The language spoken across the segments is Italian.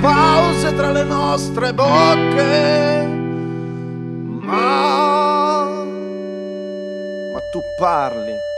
pause tra le nostre bocche. Ma, ma tu parli.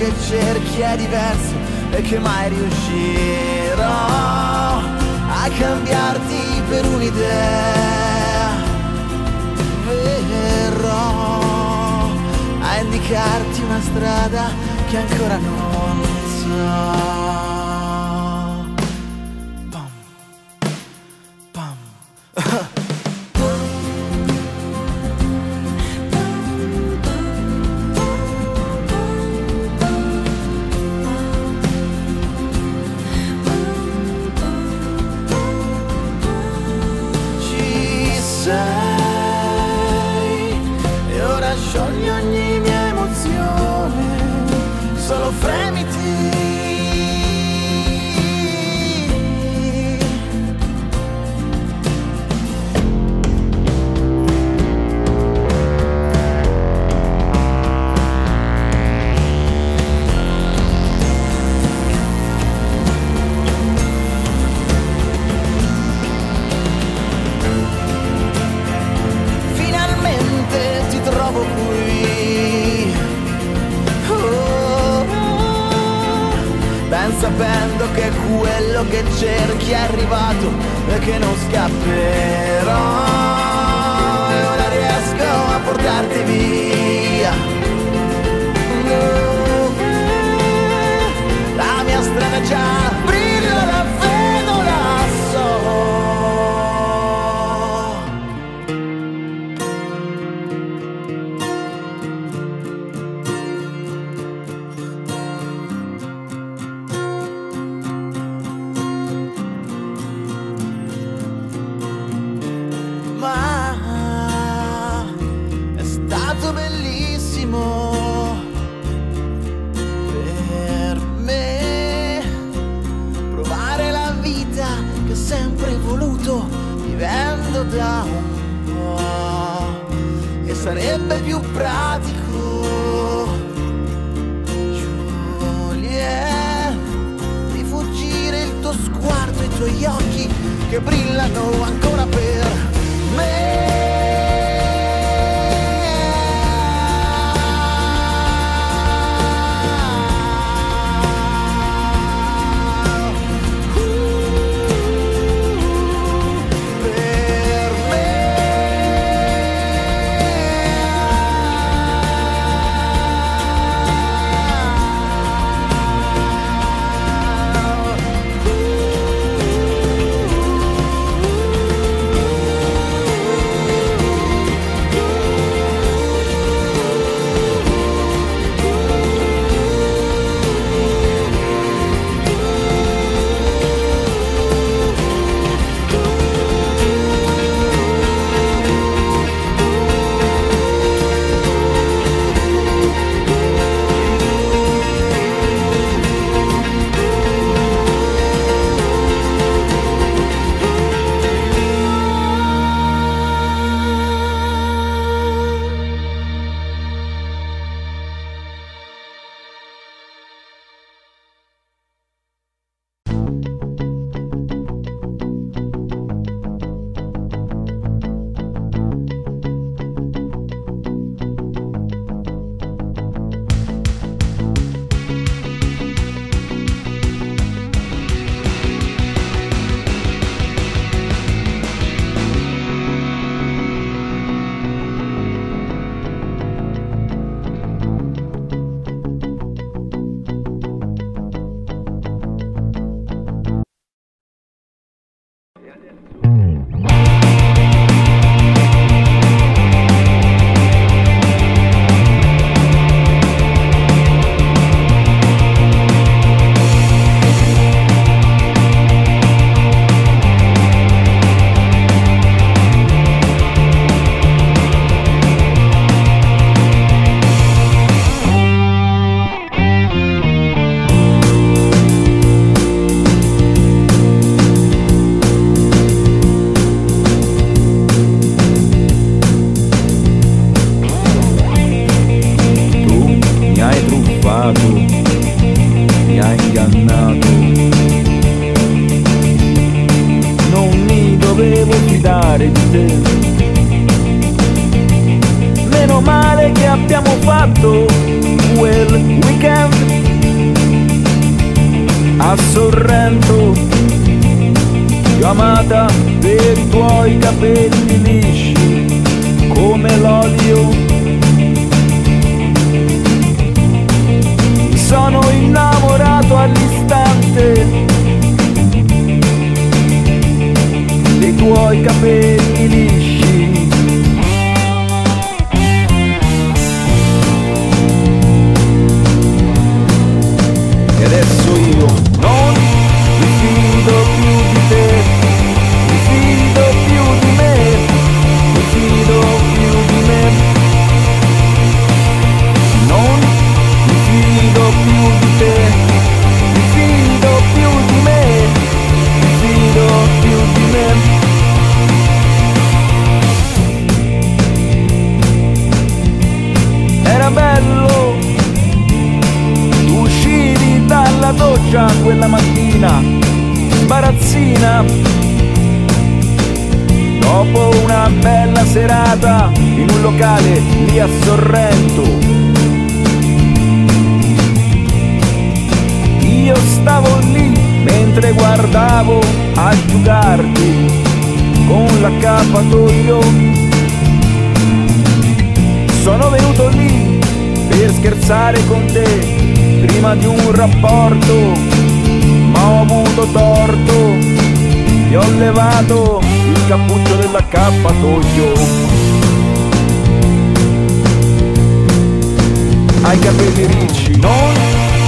che cerchi è diverso e che mai riuscirò a cambiarti per un'idea. Verrò a indicarti una strada che ancora non so. Con l'accappatoio. Sono venuto lì per scherzare con te prima di un rapporto, ma ho avuto torto. Ti ho levato il cappuccio dell'accappatoio. Hai capelli ricci, non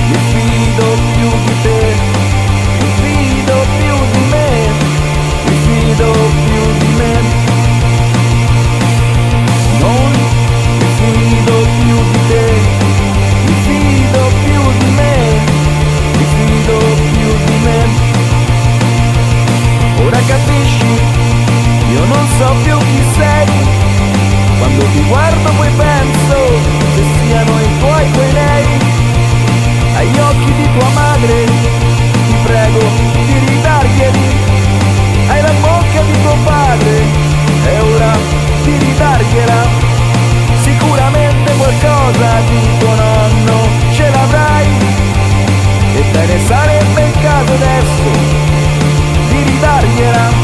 mi fido più di te, più di me. Non mi fido più di te Mi fido più di me Mi fido più di me. Ora capisci Io non so più chi sei. Quando ti guardo poi penso Se siano i tuoi quei Agli occhi di tua madre tuo padre e ora si ritargherà. Sicuramente qualcosa di tuo nonno ce l'avrai. E te ne sarebbe il caso adesso ti ritargherà.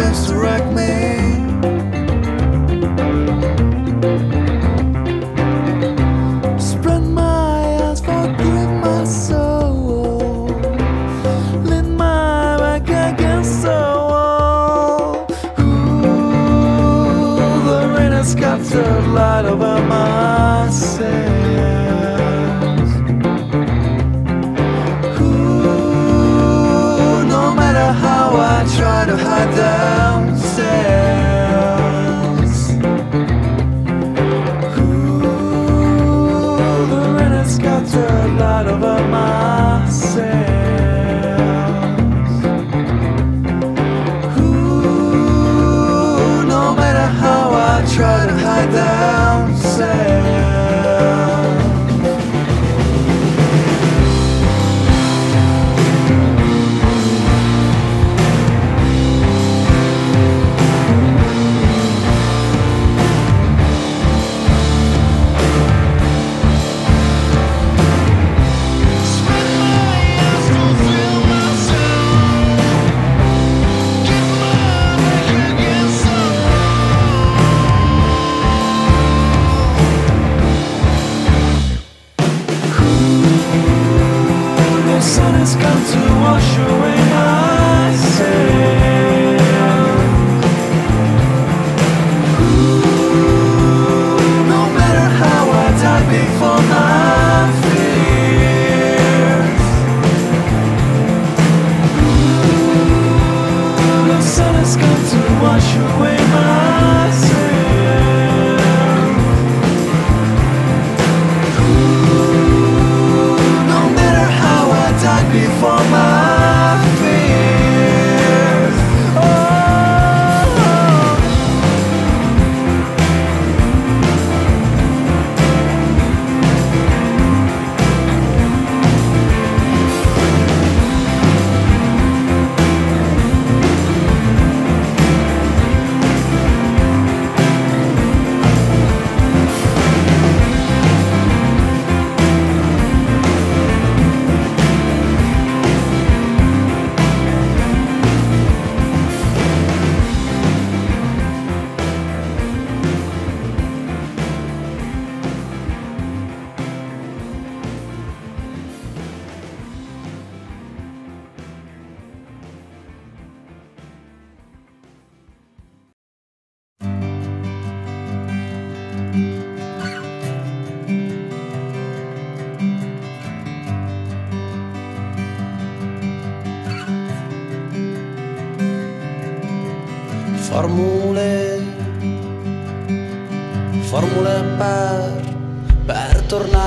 seems to wreck me. try to hide that has come to wash away my formule, formule per, per tornare.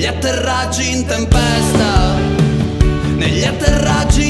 negli atterraggi in tempesta, negli atterraggi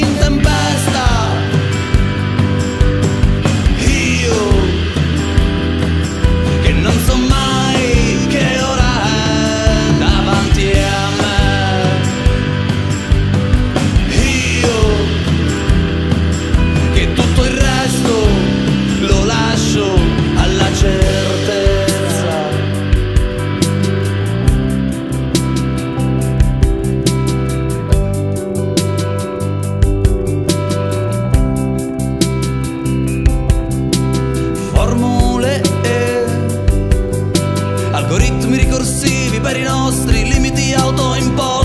in tempesta. nostri limiti autoimposti